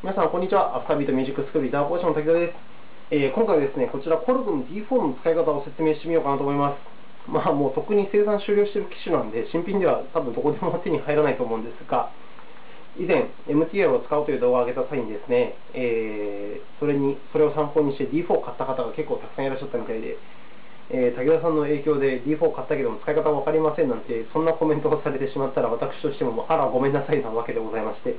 皆さん、こんにちは。アフタービートミュージックスクールギター講師の滝田です。えー、今回はですね、こちらコルグの D4 の使い方を説明してみようかなと思います。まあ、もう特に生産終了している機種なんで、新品では多分どこでも手に入らないと思うんですが、以前、MTR を使うという動画を上げた際にですね、えー、それに、それを参考にして D4 を買った方が結構たくさんいらっしゃったみたいで、えー、武田さんの影響で D4 買ったけども使い方分かりませんなんて、そんなコメントをされてしまったら、私としても、あら、ごめんなさいなわけでございまして、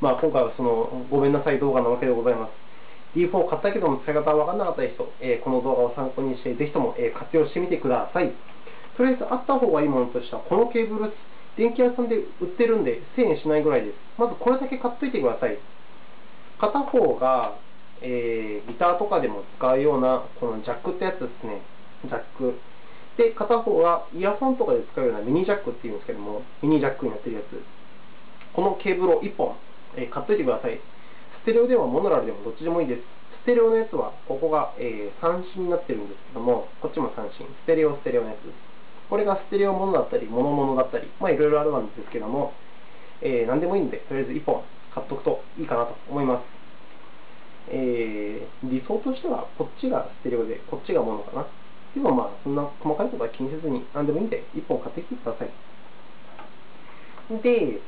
まあ、今回はその、ごめんなさい動画なわけでございます。D4 買ったけども使い方分からなかった人、えー、この動画を参考にして、ぜひとも、え活用してみてください。とりあえず、あった方がいいものとしては、このケーブル、電気屋さんで売ってるんで、1000円しないぐらいです。まずこれだけ買っといてください。片方が、えー、ギターとかでも使うような、このジャックってやつですね。ジャック。で、片方はイヤホンとかで使うようなミニジャックっていうんですけども、ミニジャックになってるやつ。このケーブルを1本、えー、買っといてください。ステレオでもモノラルでもどっちでもいいです。ステレオのやつは、ここが、えー、三振になってるんですけども、こっちも三振。ステレオ、ステレオのやつ。これがステレオものだったり、モノモノだったり、まあいろいろあるんですけども、えー、何でもいいんで、とりあえず1本買っとくといいかなと思います。えー、理想としては、こっちがステレオで、こっちがモノかな。でもまあ、そんな細かいことは気にせずに、何でもいいんで、1本買ってきてください。で、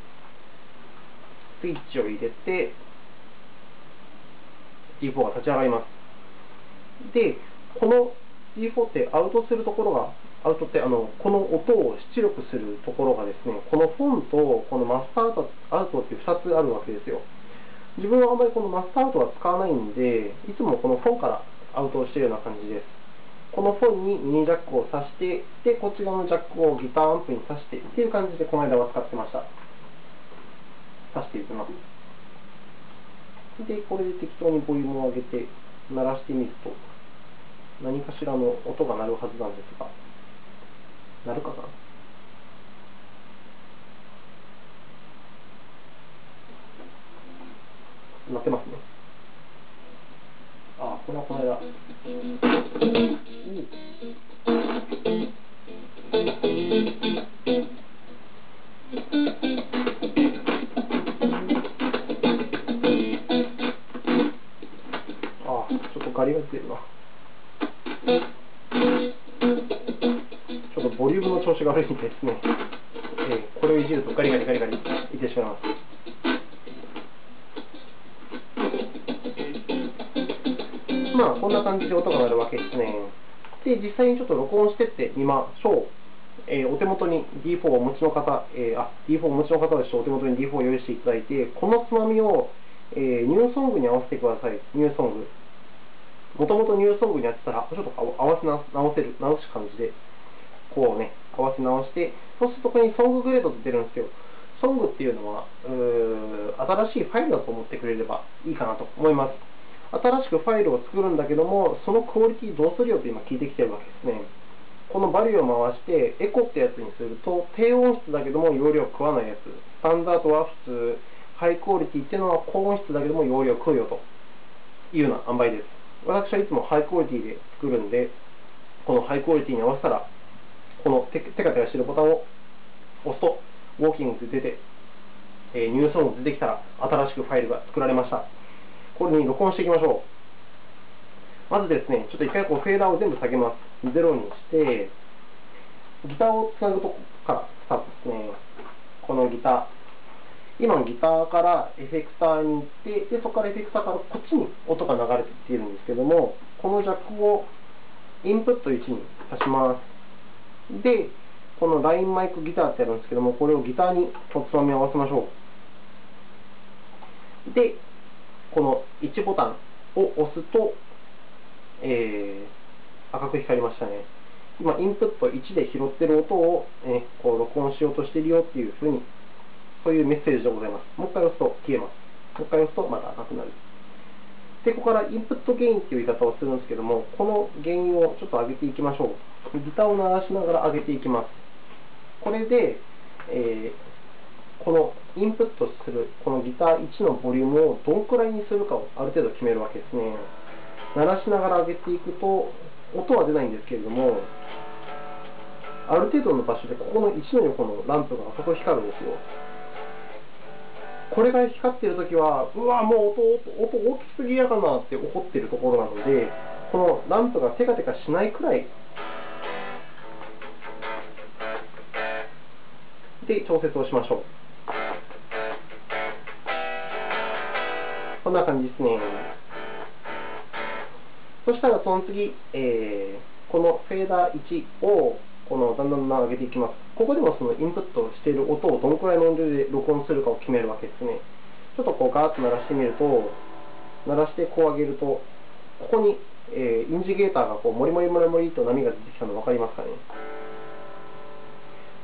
スイッチを入れて、D4 が立ち上がります。で、この D4 ってアウトするところが、アウトってあのこの音を出力するところがですね、このフォンとこのマスターアウトっていう2つあるわけですよ。自分はあんまりこのマスターアウトは使わないんで、いつもこのフォンからアウトをしているような感じです。この本にミニジャックを挿して、で、こっち側のジャックをギターアンプに挿してっていう感じでこの間は使ってました。挿していきます。で、これで適当にボリュームを上げて鳴らしてみると、何かしらの音が鳴るはずなんですが、鳴るかな？鳴ってますね。あ、これはこの間。ですね。えー、これをいじるとガリガリガリガリいってしまいます。まあ、こんな感じで音が鳴るわけですね。で、実際にちょっと録音してってみましょう。えー、お手元に D4 をお持ちの方、えー、あ、D4 をお持ちの方はちょっとお手元に D4 を用意していただいて、このつまみを、えー、ニューソングに合わせてください。ニューソング。もともとニューソングにやってたら、ちょっと合わせ直せる、直す感じで、こうね、合わせ直して、そうするとここにソンググレードって出るんですよ。ソングっていうのは、う新しいファイルだと思ってくれればいいかなと思います。新しくファイルを作るんだけども、そのクオリティどうするよって今聞いてきてるわけですね。このバリューを回して、エコってやつにすると、低音質だけども容量食わないやつ。スタンダードは普通、ハイクオリティっていうのは高音質だけども容量食うよというような塩梅です。私はいつもハイクオリティで作るんで、このハイクオリティに合わせたら、このテカテカしてるボタンを押すと、ウォーキングで出て、えー、ニュース音が出てきたら、新しくファイルが作られました。これに録音していきましょう。まずですね、ちょっと一回こうフェーダーを全部下げます。ゼロにして、ギターをつなぐとこからスタートですね。このギター。今のギターからエフェクターに行って、でそこからエフェクターからこっちに音が流れていっているんですけども、このジャックをインプット1に挿します。で、このラインマイクギターってやるんですけども、これをギターにとつまみ合わせましょう。で、この1ボタンを押すと、えー、赤く光りましたね。今、インプット1で拾ってる音を、えー、こう録音しようとしてるよっていうふうに、そういうメッセージでございます。もう一回押すと消えます。もう一回押すとまた赤くなる。で、ここからインプットゲインっていう言い方をするんですけども、この原因をちょっと上げていきましょう。ギターを鳴らしながら上げていきます。これで、えーこのインプットするこのギター1のボリュームをどんくらいにするかをある程度決めるわけですね。鳴らしながら上げていくと、音は出ないんですけれども、ある程度の場所でここの1の横のランプが赤く光るんですよ。これが光ってるときは、うわ、もう音、音大きすぎやかなって怒ってるところなので、このランプがテカテカしないくらいで調節をしましょう。こんな感じですね。そしたらその次、えー、このフェーダー1をこのだんだん上げていきます。ここでもそのインプットしている音をどのくらいの音量で録音するかを決めるわけですね。ちょっとこうガーッと鳴らしてみると、鳴らしてこう上げると、ここに、えー、インジゲーターがこうモリモリモリモリと波が出てきたの分かりますかね。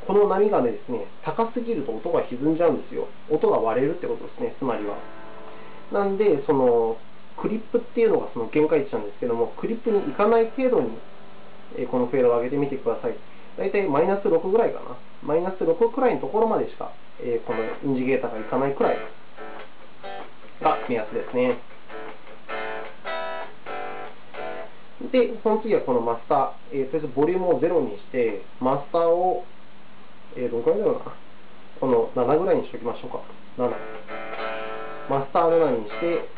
この波がですね、高すぎると音が歪んじゃうんですよ。音が割れるってことですね、つまりは。なんで、そのクリップっていうのがその限界値なんですけども、クリップに行かない程度に、えこのフェードを上げてみてください。大体マイナス6ぐらいかな。マイナス6くらいのところまでしか、えこのインジゲーターがいかないくらいが目安ですね。で、その次はこのマスター、えー、とりあえずボリュームを0にして、マスターを、えー、どのくらいだろうな、この7ぐらいにしておきましょうか。7。マスター7にして、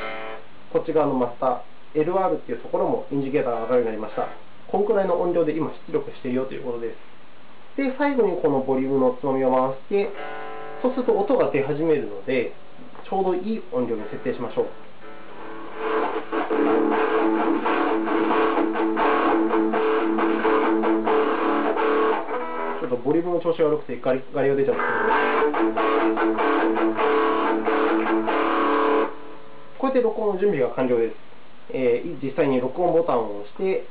こっち側のマスター、LR っていうところもインジケーターが上がるようになりました。こんくらいの音量で今出力しているよということです。で、最後にこのボリュームのつまみを回して、そうすると音が出始めるので、ちょうどいい音量に設定しましょう。の調子が悪くてガリガリが出ちゃうんですけど。こうやって録音の準備が完了です。えー、実際に録音ボタンを押して、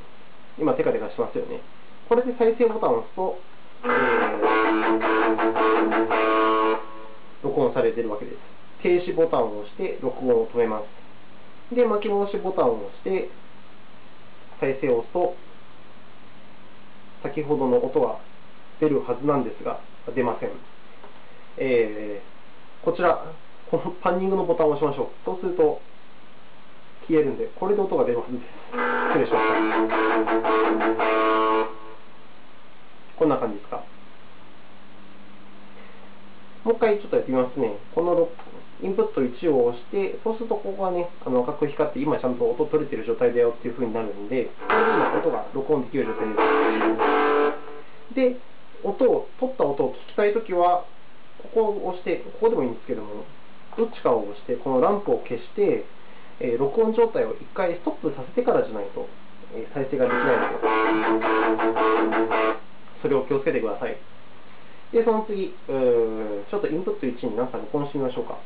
今テカテカしますよね。これで再生ボタンを押すと、えー、録音されてるわけです。停止ボタンを押して録音を止めます。で、巻き戻しボタンを押して再生を押すと、先ほどの音が出るはずなんですが、出ません。えー、こちら、このパンニングのボタンを押しましょう。そうすると、消えるんで、これで音が出ます。失礼しました。こんな感じですか。もう一回ちょっとやってみますね。このインプット1を押して、そうするとここがね、あの赤く光って、今ちゃんと音取れてる状態だよっていう風になるんで、これで今音が録音できる状態です。で、音を、取った音を聞きたいときは、ここを押して、ここでもいいんですけども、どっちかを押して、このランプを消して、えー、録音状態を一回ストップさせてからじゃないと、えー、再生ができないので、それを気をつけてください。で、その次、ちょっとインプット1に何か録音してみましょうか。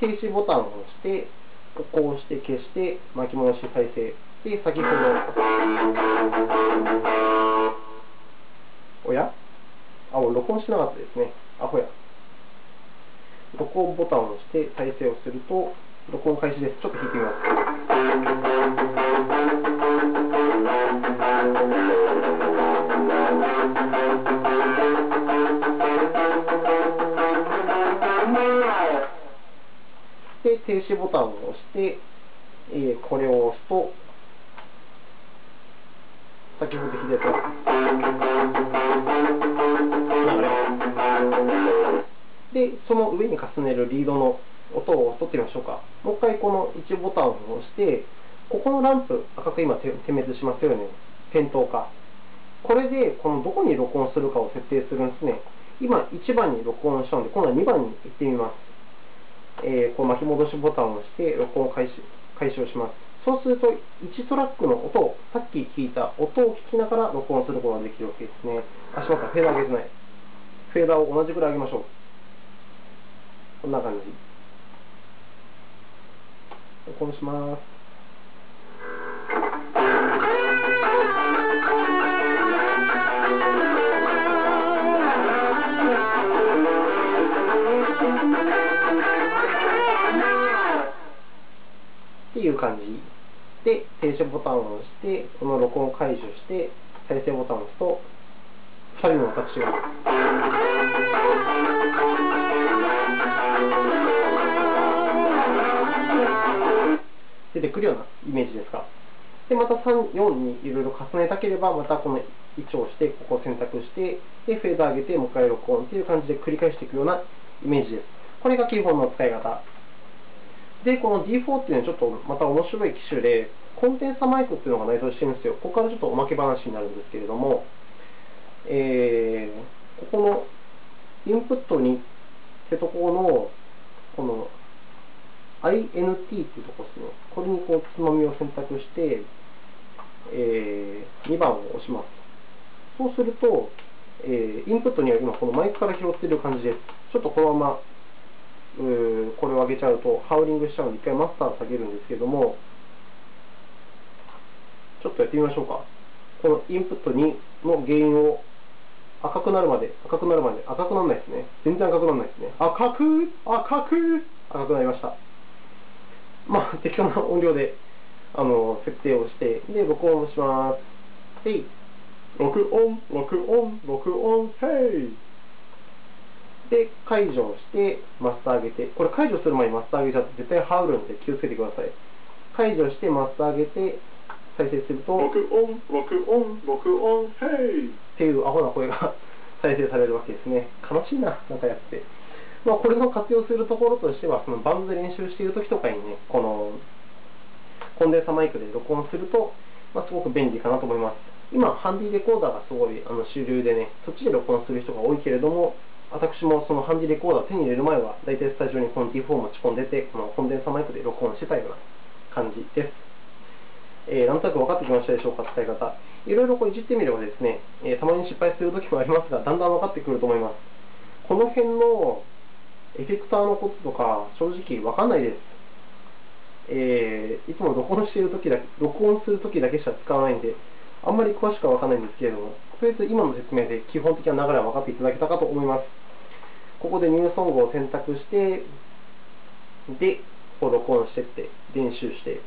停止ボタンを押して、ここを押して消して、巻き戻し再生。で、先ほど、おや？あ、録音しなかったですね。アホや。録音ボタンを押して再生をすると、録音開始です。ちょっと弾いてみます。で、停止ボタンを押して、えー、これを押すと、先ほど弾いたで、その上に重ねるリードの音を取ってみましょうか。もう一回この1ボタンを押して、ここのランプ、赤く今点滅しますよね。点灯か。これで、このどこに録音するかを設定するんですね。今、1番に録音したので、今度は2番に行ってみます。えー、こう巻き戻しボタンを押して、録音開始開始をします。そうすると、1トラックの音を、さっき聞いた音を聞きながら録音することができるわけですね。あ、しまった。フェーダー上げてない。フェーダーを同じくらい上げましょう。こんな感じ。録音します。っていう感じで、停止ボタンを押して、この録音を解除して、再生ボタンを押すと、2人の私が。出てくるようなイメージですが。で、また3、4にいろいろ重ねたければ、またこの位置をして、ここを選択して、で、フェード上げて、もう一回録音っていう感じで繰り返していくようなイメージです。これが基本の使い方。で、この D4 っていうのはちょっとまた面白い機種で、コンデンサマイクっていうのが内蔵してるんですよ。ここからちょっとおまけ話になるんですけれども、えー、ここのインプットにってとこの、この INT っていうところですね。これにこうつまみを選択して、えー、2番を押します。そうすると、えー、インプットには今このマイクから拾っている感じです。ちょっとこのままこれを上げちゃうとハウリングしちゃうので一回マスター下げるんですけどもちょっとやってみましょうか。このインプット2の原因を赤くなるまで赤くなるまで赤くならないですね。全然赤くならないですね。赤く？赤く？赤くなりました。まあ 適当な音量であの設定をしてで録音します。へい。録音録音録音。へい。で、解除して、マスター上げて、これ解除する前にマスター上げちゃって絶対ハウるので気をつけてください。解除して、マスター上げて、再生すると、録音、録音、録音、ヘイっていうアホな声が 再生されるわけですね。悲しいな、なんかやって。まあ、これの活用するところとしては、そのバンドで練習しているときとかにね、このコンデンサマイクで録音すると、まあ、すごく便利かなと思います。今、ハンディレコーダーがすごいあの主流でね、そっちで録音する人が多いけれども、私もそのハンディレコーダーを手に入れる前は、大体スタジオにこの D4 を持ち込んでて、このコンデンサマイクで録音してたような感じです。えー、なんとなく分かってきましたでしょうか、使い方。いろいろこういじってみればですね、えー、たまに失敗するときもありますが、だんだん分かってくると思います。この辺のエフェクターのこととか、正直分かんないです。えー、いつも録音しているときだけ、録音するときだけしか使わないんで、あんまり詳しくは分かんないんですけれども、とりあえず今の説明で基本的な流れは分かっていただけたかと思います。ここでニューソングを選択して、で、こう録音してって、練習して、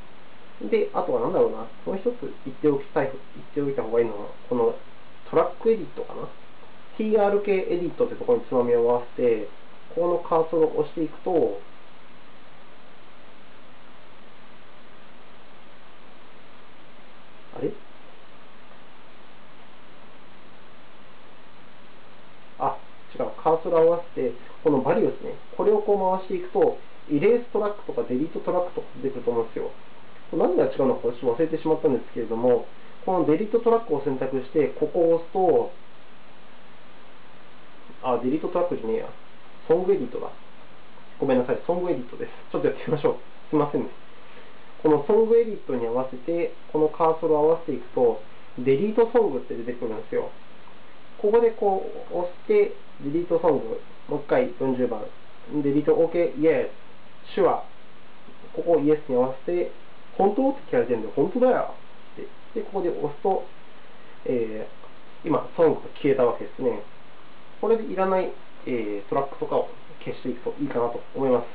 で、あとは何だろうな、もう一つ言っておきたい、言っておいた方がいいのは、このトラックエディットかな。TRK エディットってところにつまみを合わせて、ここのカーソルを押していくと、あれあ、違う、カーソルを合わせて、このバリューですね、これをこう回していくと、イレーストラックとかデリートトラックとか出てくると思うんですよ。何が違うのか私忘れてしまったんですけれども、このデリートトラックを選択して、ここを押すと、あ、デリートトラックじゃねえや。ソングエディットだ。ごめんなさい、ソングエディットです。ちょっとやってみましょう。すいませんね。このソングエディットに合わせて、このカーソルを合わせていくと、デリートソングって出てくるんですよ。ここでこう押して、デリートソング、もう一回40番。デリート OK、Yes、 sure。ここを Yes に合わせて、本当って聞かれてるんで、本当だよって。で、ここで押すと、えー、今、ソングが消えたわけですね。これでいらない、えー、トラックとかを消していくといいかなと思います。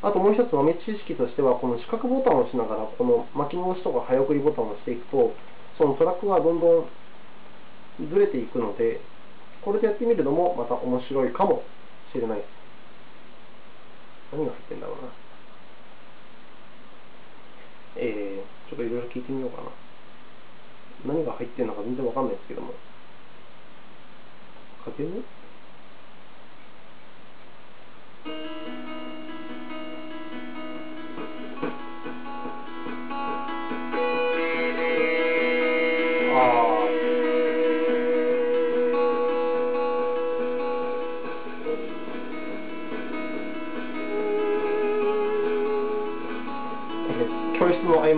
あともう一つ豆知識としては、この四角ボタンを押しながら、この巻き戻しとか早送りボタンを押していくと、そのトラックがどんどんずれていくので、これでやってみるのもまた面白いかもしれないです。何が入ってんだろうな。えー、ちょっといろいろ聞いてみようかな。何が入ってるのか全然わかんないですけども。かける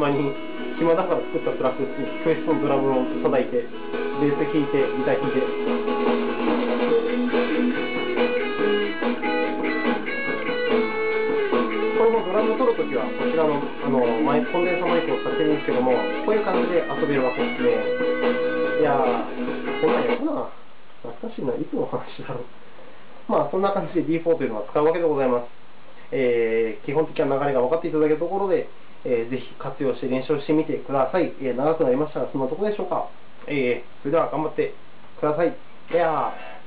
間に暇だから作ったトラック教室のドラムを叩いてベース弾いてギター弾いて。これもドラムを取るときはこちらのあのマイコンデンサマイクを使ってるんですけどもこういう感じで遊べるわけですね。いやーこんなんやるな。懐かしいな。いつの話だろう。まあそんな感じで D4 というのは使うわけでございます。えー、基本的な流れが分かっていただけるところで、えー、ぜひ活用して練習してみてください。えー、長くなりましたが、そんなとこでしょうか。えー、それでは頑張ってください。では。